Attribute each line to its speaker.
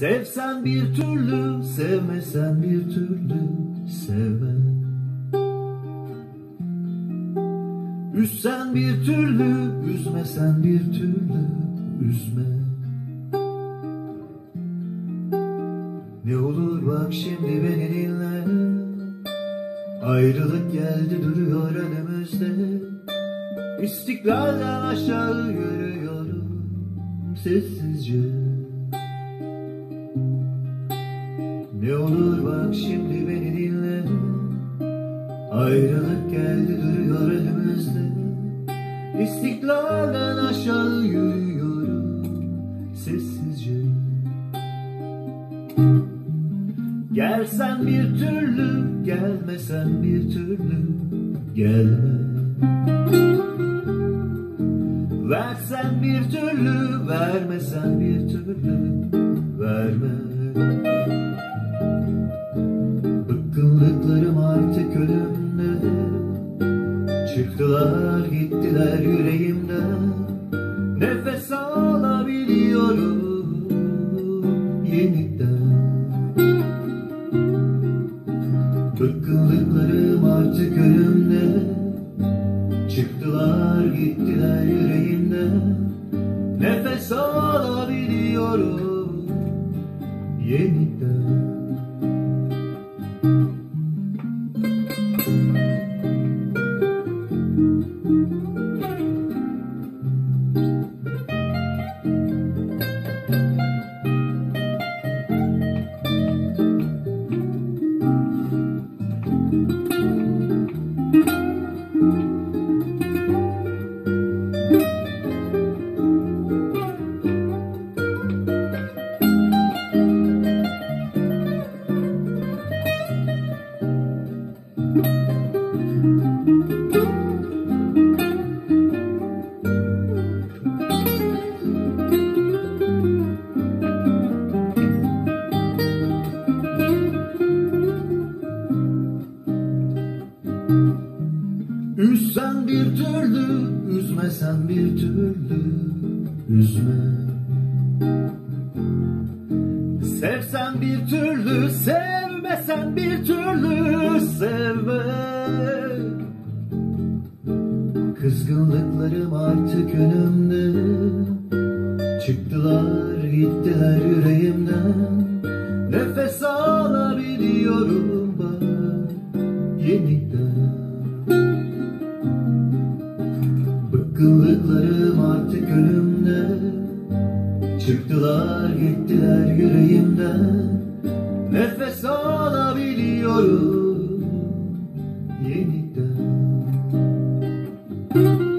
Speaker 1: Sevsen bir türlü, sevmesen bir türlü sevme. Üzsen bir türlü, üzmesen bir türlü üzme. Ne olur bak şimdi beni dinle. Ayrılık geldi duruyor önümüzde. İstiklalden aşağı yürüyorum sessizce. Ne olur bak şimdi beni dinle. Ayrılık geldi duruyor önümüzde İstiklalden aşağı yürüyorum sessizce. Gelsen bir türlü, gelmesen bir türlü gelme. Versen bir türlü, vermesen bir türlü verme artık önümde. Çıktılar gittiler yüreğimden Nefes alabiliyorum yeniden. Bıkkınlıklarım artık önümde. Çıktılar gittiler yüreğimden Nefes alabiliyorum yeniden Üzsen bir türlü, üzmesen bir türlü üzme. Sevsen bir türlü, sevmesen bir türlü sevme. Kızgınlıklarım artık önümde. Çıktılar gittiler yüreğimden. Nefes alabiliyorum bak yeniden. Bıkkınlıklarım artık önümde. Çıktılar gittiler yüreğimden. Nefes alabiliyorum thank you